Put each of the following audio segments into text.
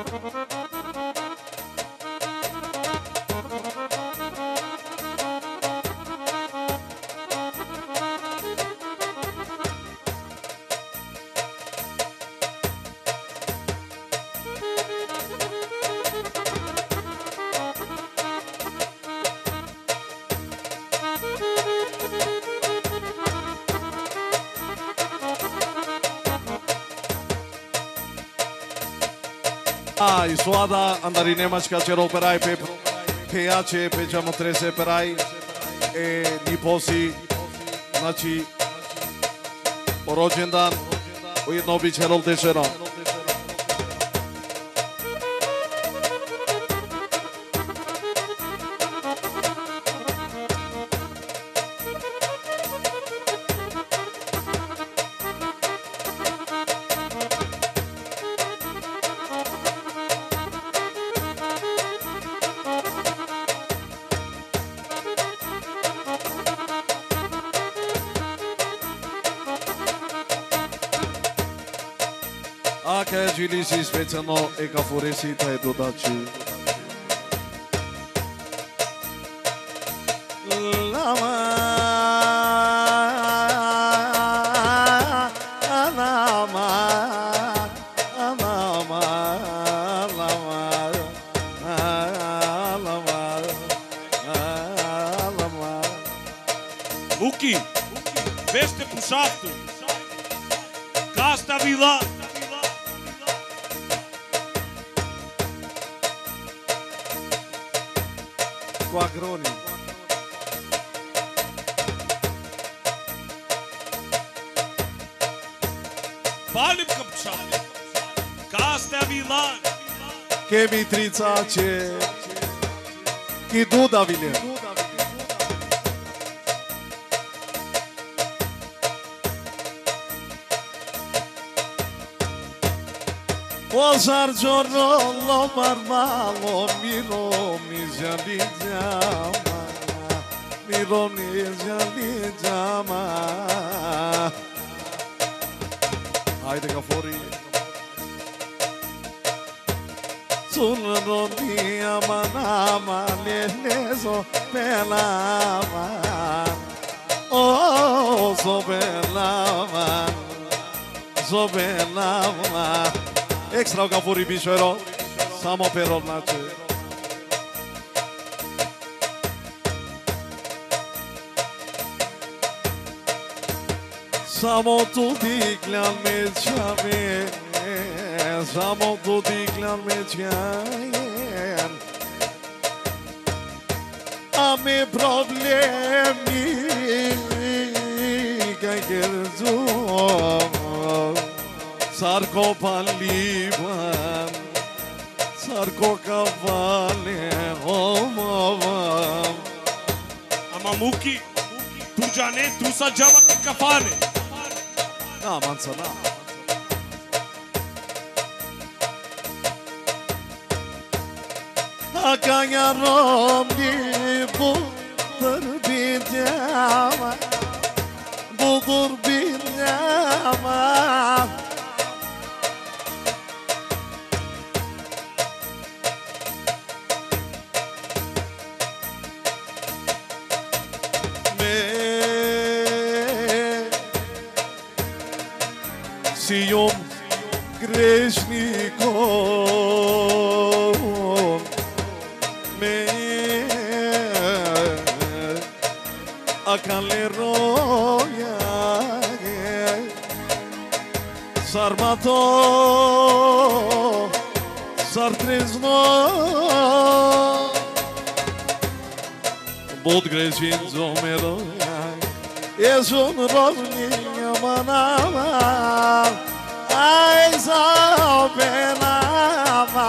Ai, слада, андари немачка черол перај пе пејаче, пејамо тресе перај, е ни поси, значи, роđendan, ujedno obić Herald Dešeron. Lama, lama, lama, lama, lama. Muki, veste puxato. Casta mitrițace Ki duda vile Pozar giorno lo marmalo mi romizia li giama Mi romizia li giama Haide ca forii sono dia manama lele so pelava oh so pelava so pelava extra ga fuori bicero samo per ornace Samo tu diklan me çame Sa mutlu dikler meçeyen Ami problemi Gerdu Sarko paliban Sarko kavale olmam Ama Muki Tu jane tu sa java cevap kafane. Aman sana أكا يا ربي بضر بدمع بضر بدمع Сием грешников Akale roja Sarmato Sartrezno Bod grešin zomero És um rolinho manava Ai, só penava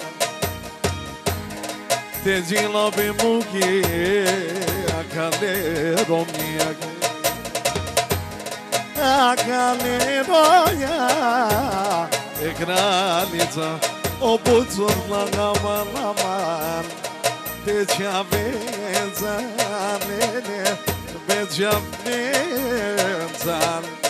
تجيلا بموكي أكالي رومي أكالي رويا إكرالي تا أبوتر لغاما لمان تجابي زاني بجابي زاني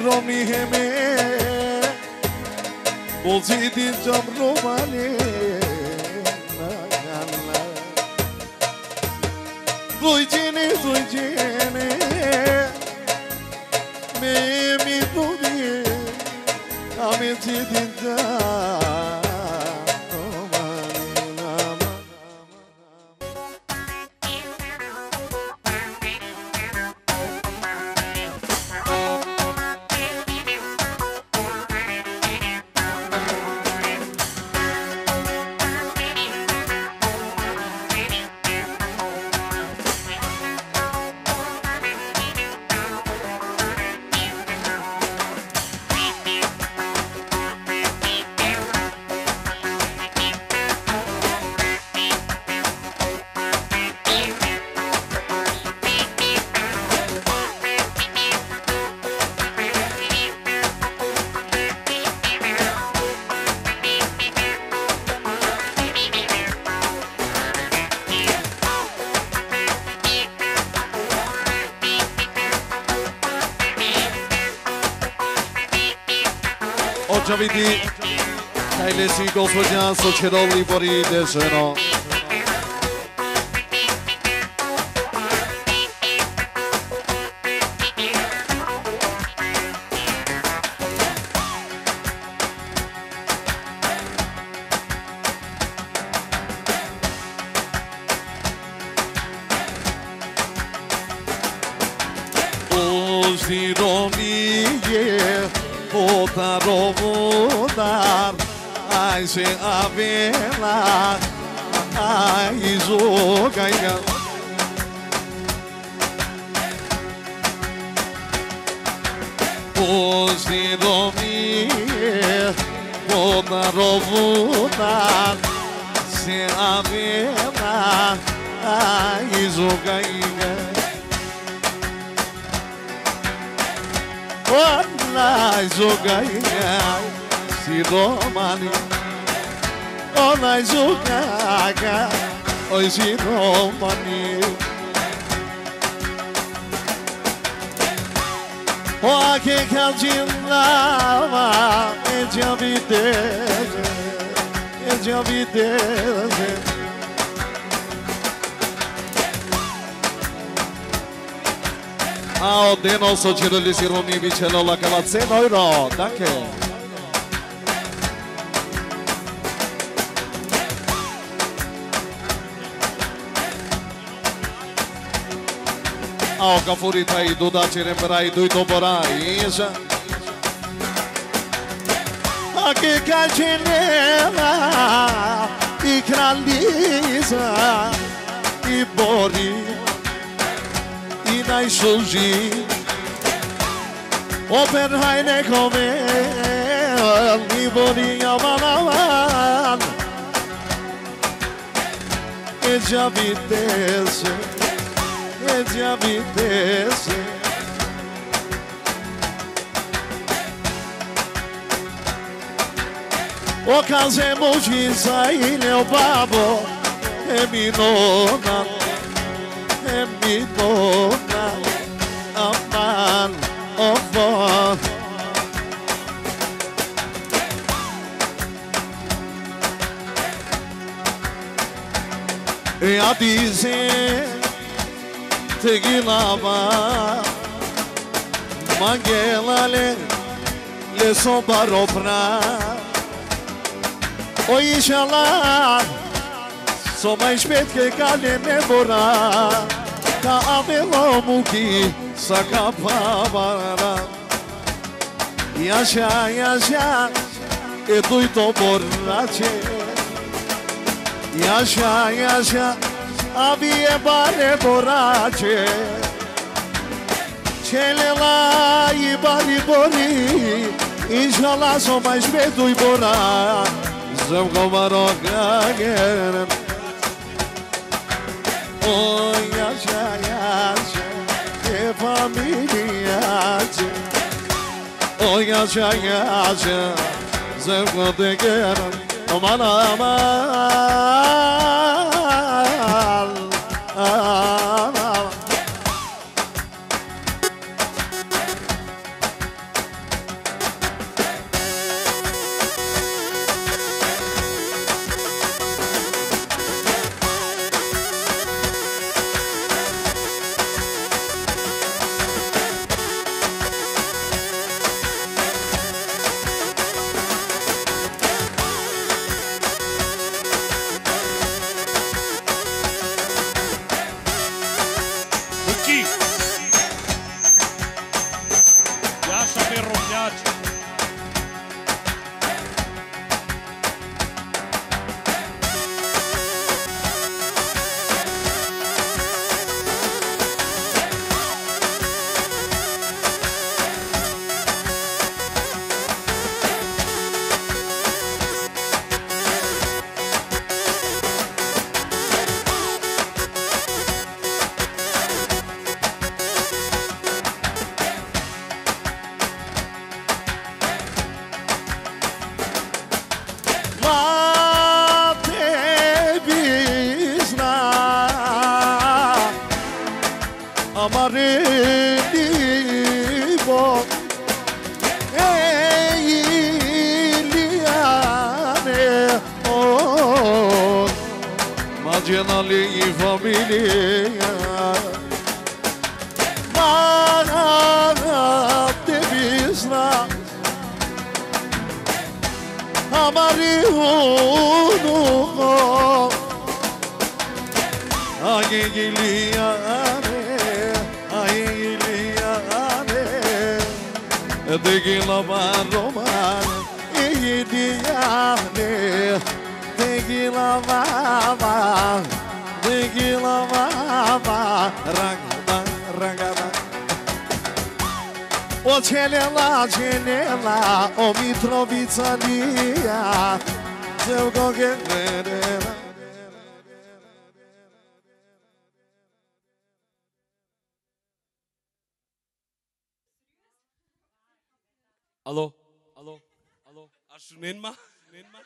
رو میهمه بوزیدی جام رو منه زوجینه زوجینه میمیدونی همه چی دیدم očavitý. Najlepší gospodňan so čarovný borí dešeno. Se avela Ai zogaiga Oziromiye Potarovodar Se avela Ai zogaiga Onaj zogaja si romani Zogaja oj si romani O ake kalcillava e javiteze E javiteze A odeno sočirali si romi bičelo lakala ceno euro. Danke. A kafurita i dudaci rembra i duj dobora isha. A che calcinera i kraljiza i bori i najsluži Oppenhajne kome i bori aman aman E già vitesse, de habitesse O kaze muciza ile o babo é Eminona Eminona é Aman Ovo E a dizer te gilava Mangela le Le son baropna O inshallah So mais shpejt ke kale me bora Ka ame muki Sa ka pavara Yaşa yaşa E avie bare borace Cele la i bari bori I žala so mai švedu i bora Zem komaro gagerem O jače, jače, je familijače O jače, jače, zem kod Aman aman Cenali familie Μάνα τεβίσνα Αμαριούνο Αγγελιάνε, αγγελιάνε Δεν κυλαβάνω μάνα, αγγελιάνε Vigila baba, Vigila baba, Ragaba, Ragaba. O chenela, chenela, o Mitrovica Lia, Zeu Gogerela. Alô? Alô? Alô? Acho Nenma? Nenma?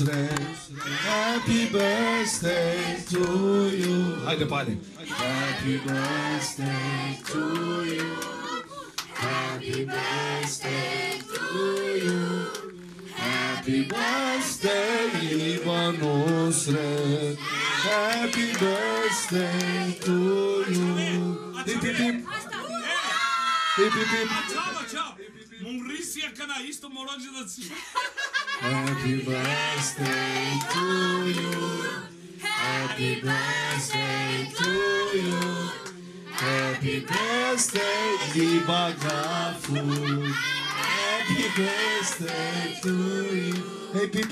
Libanus Happy birthday to you. Haydi bari Happy birthday to you. Happy birthday to you. Happy birthday, Libanus Happy birthday to you. Hip hip hip. Hip hip hip. Mumrisija kana isto morođenac. Happy birthday to you. Happy birthday to you. Happy birthday, Liba Gafu. Happy birthday to you. Hey, pip,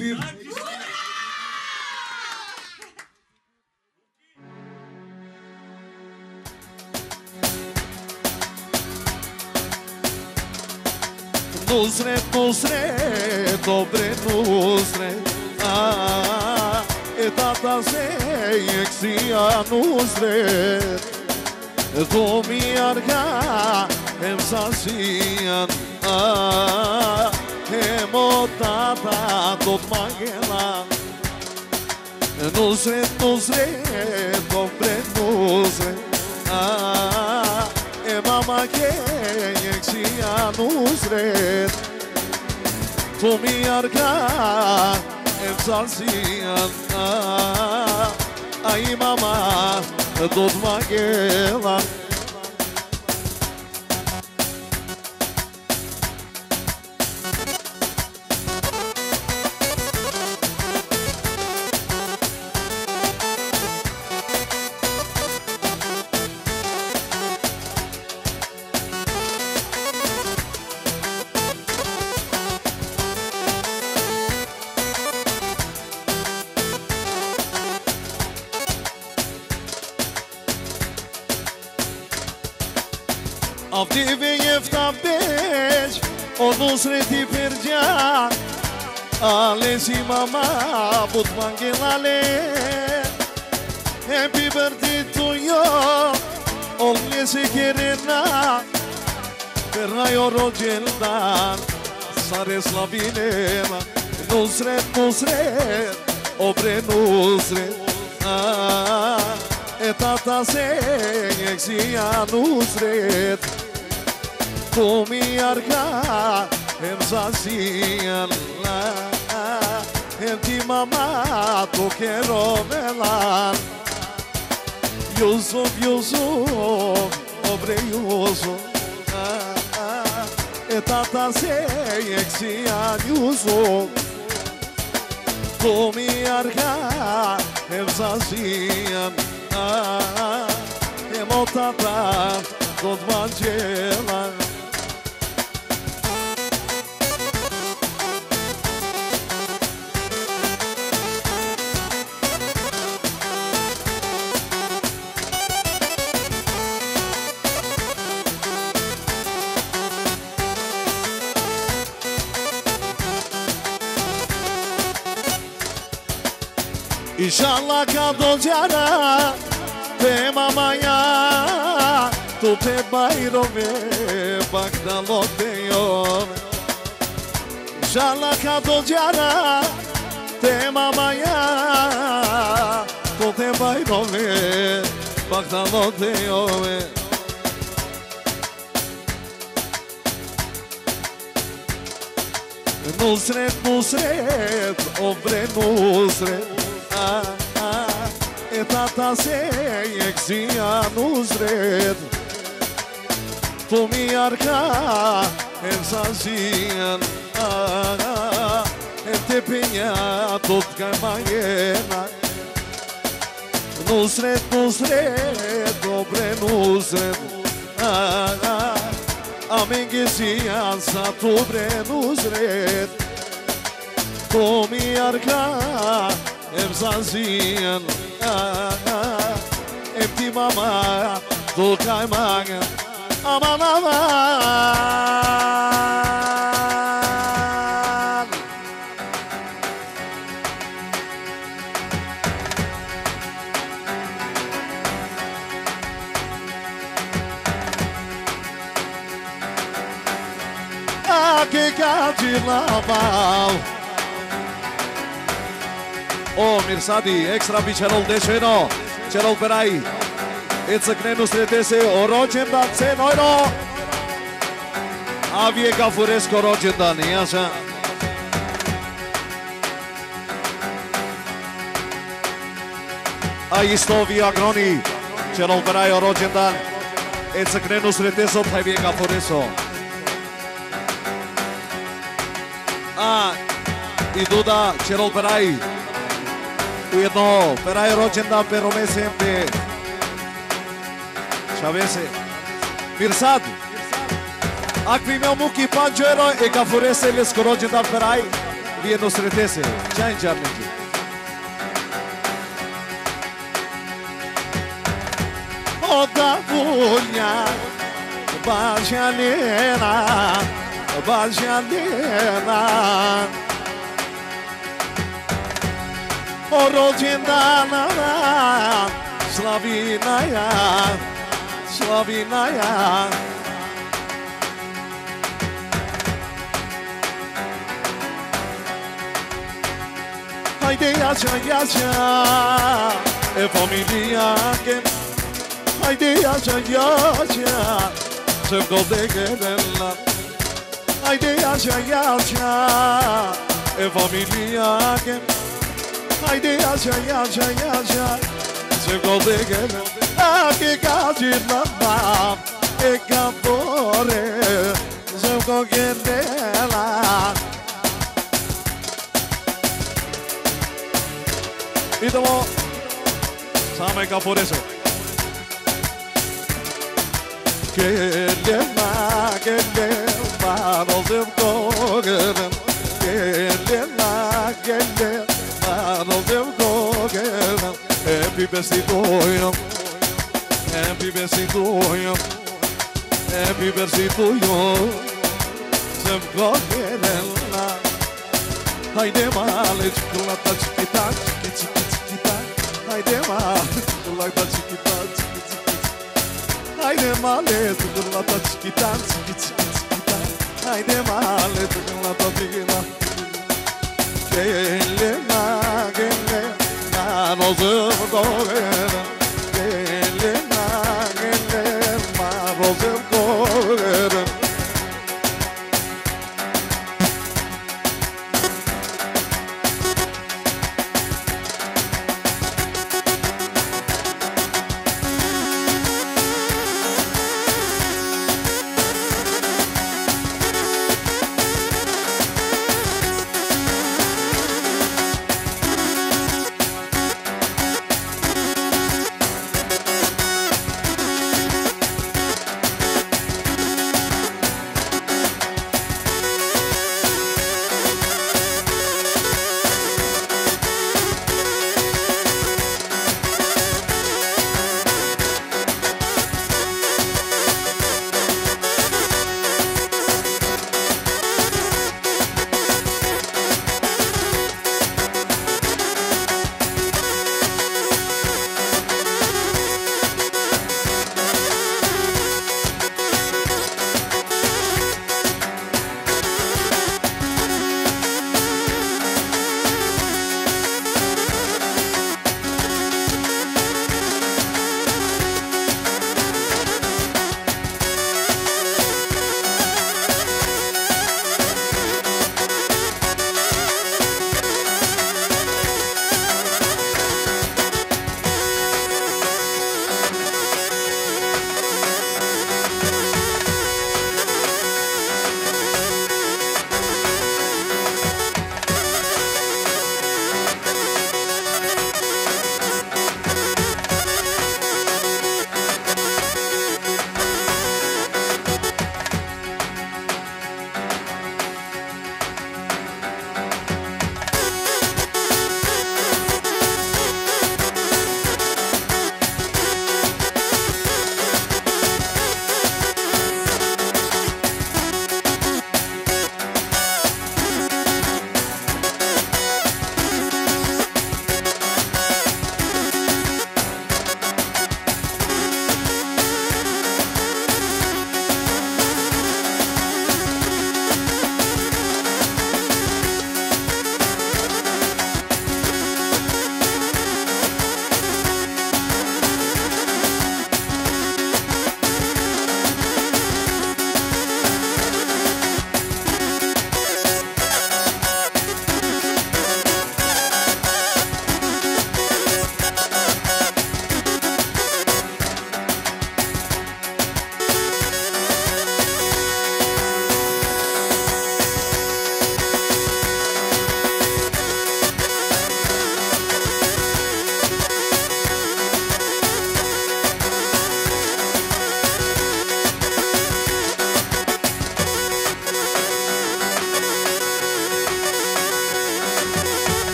nusre, nusre, dobre nusre A, ah, e tata se e kësia nusre Do mi arka e mësasian A, ah, e mo tata do t'magela Nusre, nusre, dobre nusre A, ah, ακόμα και εξιανούς ρε το μη αργά εμψαλσίαν αϊ μαμά το τμαγέλα Crazy mama put mangilale Happy birthday to you Only zikirina Ferraio rogeldan Sare slavinema Nusret, Nusret Obre Nusret ah, E tata se Exia Nusret Tumi arka Hem zazian Em ti mama Tu kero me lan Yusuf, Yusuf Obre Yusuf ah, ah, E tata se Njekësia Yusuf Tu mi arka Em sasian ah, E motata Do të vangjela Inshallah ka do gjara Pe mamaja Tu pe bajrove Bak da lote jove Inshallah ka do gjara Pe mamaja Tu pe da lote jove Nusret, nusret, o bre nusret E tata se e kësia nusret Tu mi arka e ah, ah, E te pinja tot ka majena Nusret, nusret, o bre nusret ah, ah, Amengesian sa tu bre nusret Tu mi arka em ah, Em ti mama tu kaj mangen Aman aman A que laval O, Mirsadi, ekstra bi qërol desheno Qërol përaj E të kënenu sretese o roqen da të cenojno Avje ka furesko roqen da një jasha A i stovi agroni Qërol përaj o roqen da E të kënenu sretese o të hajvje ka fureso A i duda qërol përaj ujedno Pera je rođendan, sempre, mesem te Šta vese? Eh. Aqui meu muki panđero e ka furese lesko rođendan Peraj Vijedno sretese, čajn džarniđu O bunja Bajanera Bajanera rođendana Slavina ja, Slavina ja Hajde jača, jača, e familijanke Hajde jača, jača, sevdolde gelenler Hajde jača, jača, e familijanke Haydi yaşa yaşa yaşa. Çık oldu gelin Aki kaçırmam Ekran bore. Zımko kendela Idemo Same ka por eso Kendela Kendela Zımko gelin Kendela Kendela Happy besitoyum Happy besitoyum Happy besitoyum Sem kogerim Haydi male çikolata çikita çiki çiki çikita Haydi male çikolata çikita çiki çiki Haydi male çikolata çikita çiki çiki çikita Haydi male çikolata çikita Gelema God's glory.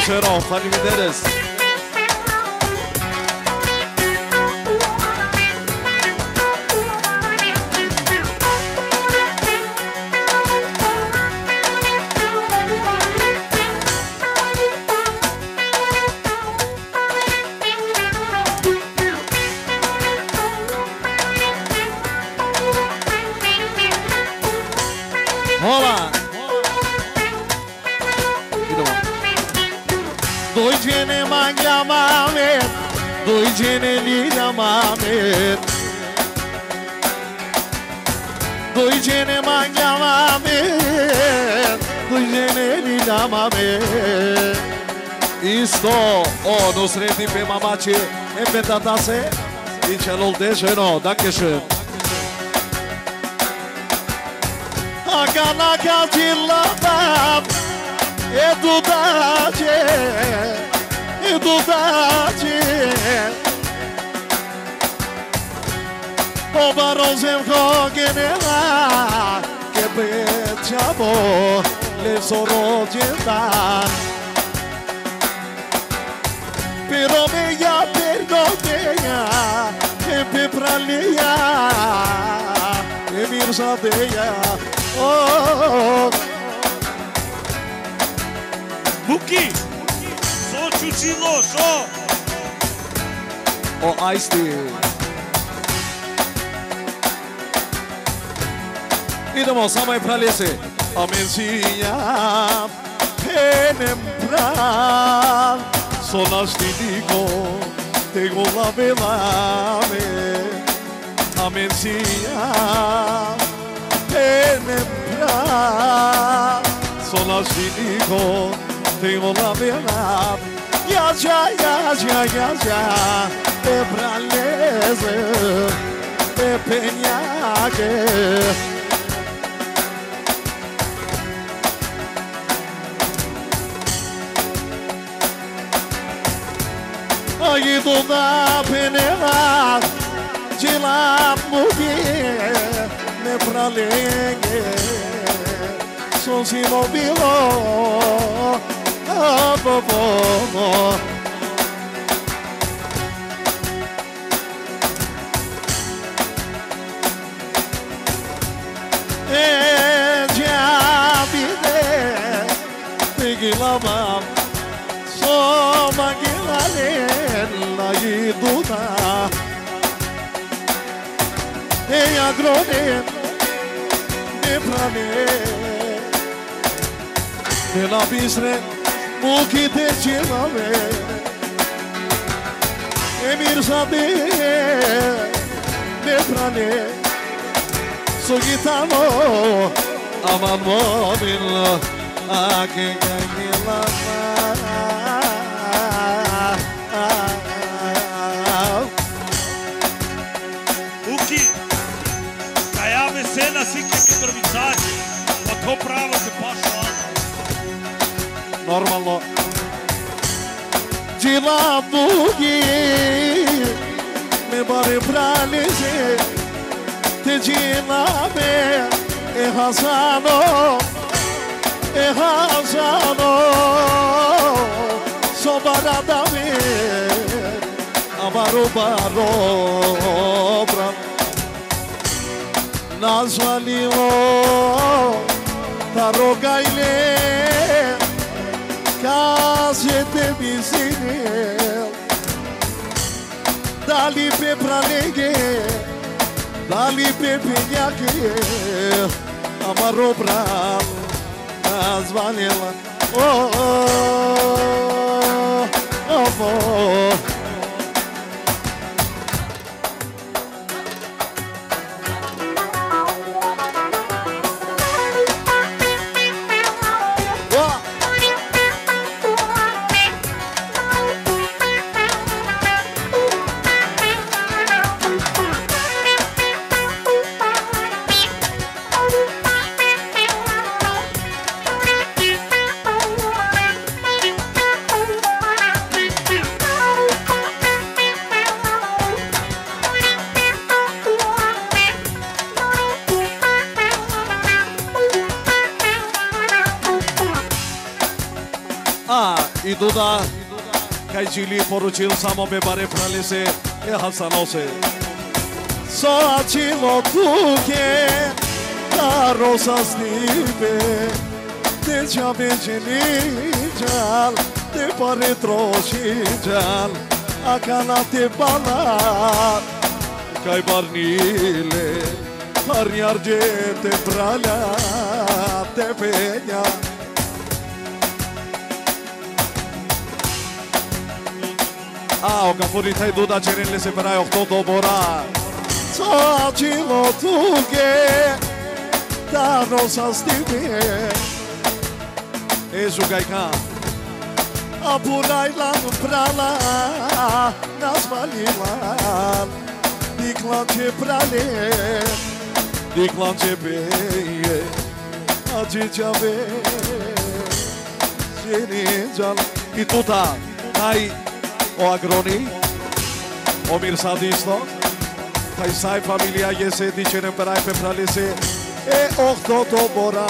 Bi që lo dëshero Faleminderes Hola Dojene manga mamet Dojene lila mamet Dojene manga mamet Dojene lila mamet Isto o Nusreti pe mamaçi Hem pe tatase Din celul de jeno Dankeschön Hakanaka cillabab Edudace Edudace Obarozem kogenela Che becciamo le sorogenda Pero me ya perdoneya E pe pralia E mirzadeya Oh So čučilo, so! O Ice-T. Idemo, samo je praljese. Amencija penembra Sonastidico Tengo la velame Amencia penembra Sonastidico Tengo la velame Ya ya ya ya ya ya E pralese E penhage. Aí do da penela de lá mulher me pra lengue sou se mobilo ah bo bo bo e já vide babama Ecabide Tigilamam Soma gilalella iduna E agronen Ne prane Ne la bisren muki te chimave e mirzade ne prane so gitano aman mobil ake gangila! Kaja vesela si ke Mitrovicači, pa to pravo te paša. Normalno Cila bugi me bare pralize te cila me e hasano e hasano so barada me abaro baro bram nazvalio tarogaile Casete vizinel Dali pe pralege Dali pe penjake Amaro bram Nazvanela Oh, oh, poručil samo bi bare prali se e hafsanao se Saçilo kuke da rosas nibe Deja beceli cal te pare troși cal Acana te balar. Cai barnile Har iar te pralea te peña Α, ο καφούρι θα ειδούντα τσιρίνλη σε περάει οχτώ το μπορά Τσάτσιλο τούγκε Τα νόσα στιγμίε Ε, ζουγκαϊκά Απουραϊλάν πράλα Νας βαλίλαν Δίκλαν και πράλε Δίκλαν και πέιε Ατσίτσια πέιε Σινίτζαν Ιτούτα, τάι ο Αγρόνη, ο Μυρσαντίστο, θα εισάει φαμιλιά γεσέ, σε και νεμπεράει πεπραλέσαι, ε, οχτώ το μπορά.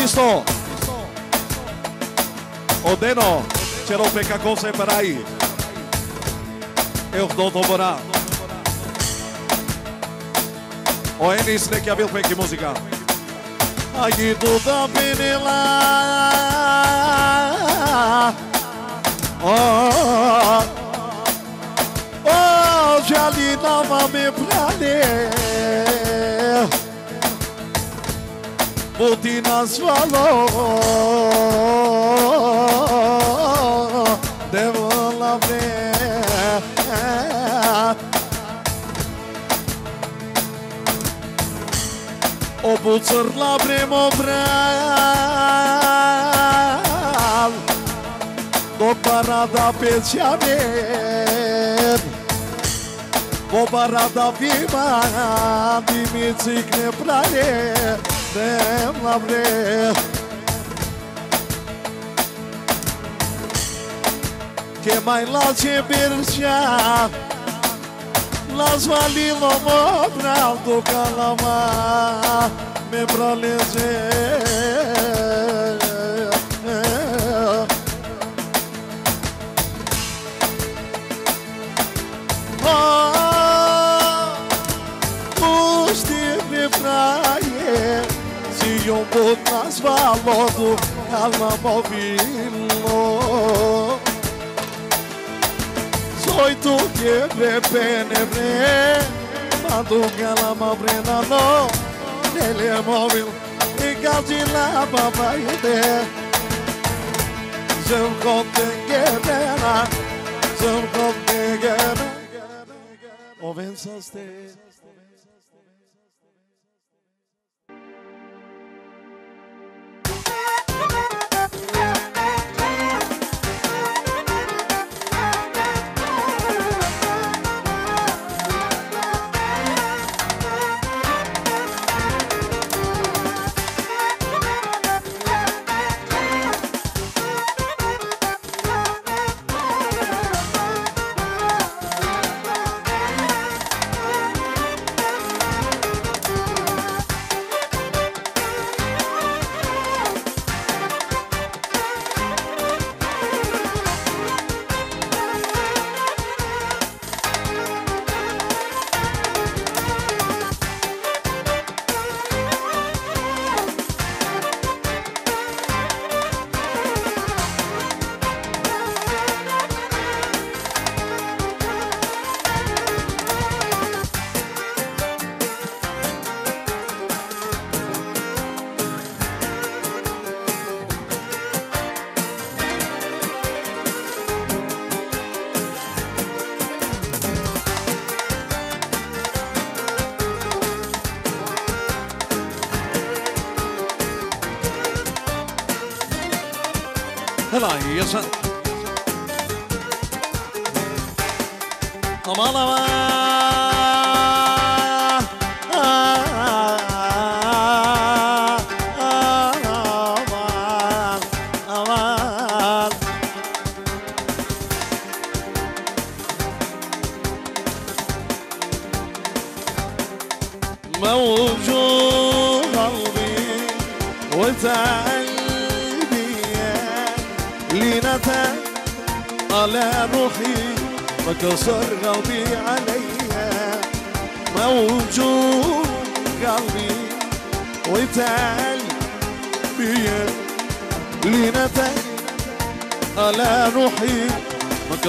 Μίστο, ο Ντένο, και ροπέ κακός επεράει, ε, οχτώ το μπορά. Per aí. Ohto to bora. O Enis neki javil peki muzika. A idu da binila O O žali nama mi prane Buti nas bucur la primo bral Do parada pensioner o parada vima Dimitsik ne prale Dem la bre Che mai la ce bircia Las valilo mo bravo do calamar me praie Si um bot nas valodo Calma movilo Soy tu quiebre penebre Mando gala ma telemóvil Ficas de la papayete Seu kotte gebena Seu kotte gebena O vençaste Hemen yaşa. Aman aman.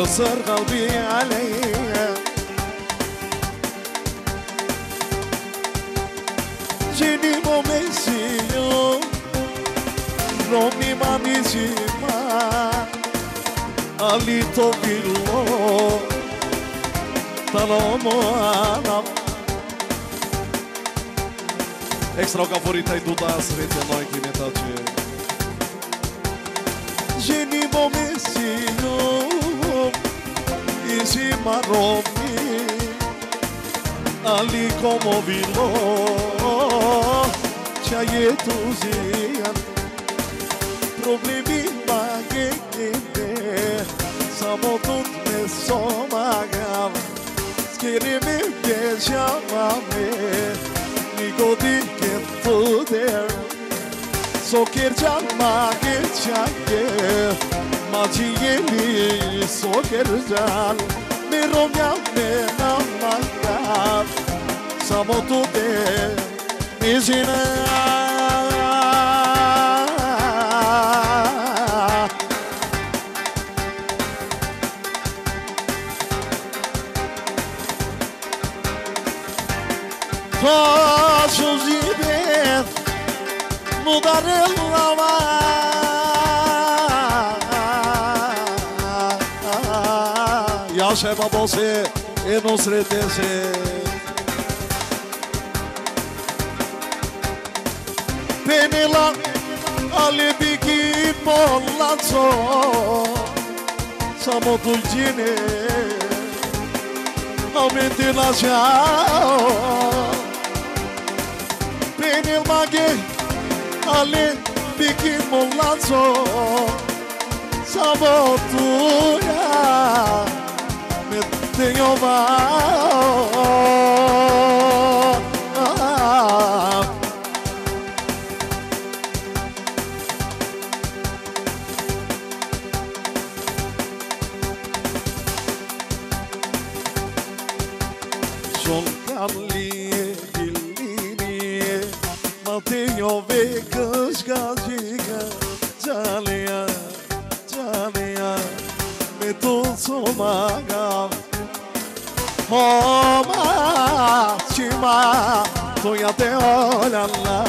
مكسر قلبي عليها Gini momentinho Non mi mamissima Ali to bilo Talomo anam Ekstra ka foritaj duda sreće noj kineta će Gini risi marroni, ali como vino, çaye tuziyan, problemi bagekinde, samo tut me somagam, skirimi geçamame, nikodi kentuder, sokir çalma geçakke, Acıyemi sokercan Mirom yavne namakta Sabotu de Mizine Taçuz ibet Mudarıl lavar Yaşa babası en nusretesi Penila Ali biki mollaco Samo dulcine Aumenti la ciao Penil mage Ali biki mollaco Samo tuya nothing over. Soltar li dilini, nothing over, cause Jalia, Jalia. Oma Chima Toya te olala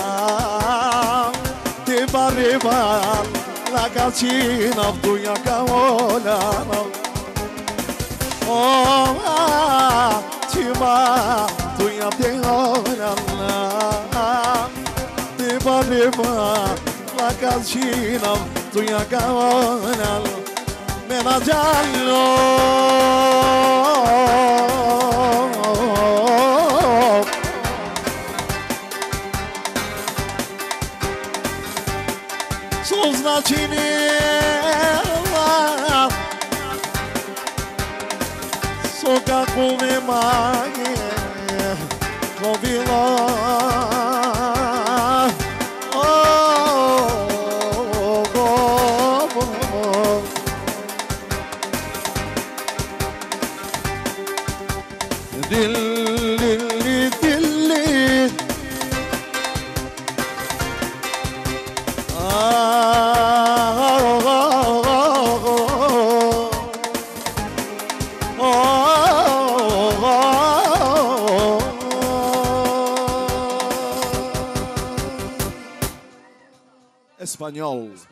Te barriba La gallina Tuya caolana Oh, Chima, tu ya te ora Deva deva, la cascina, tu ya caona Nacinela Soca come mai con vilã Espanhol.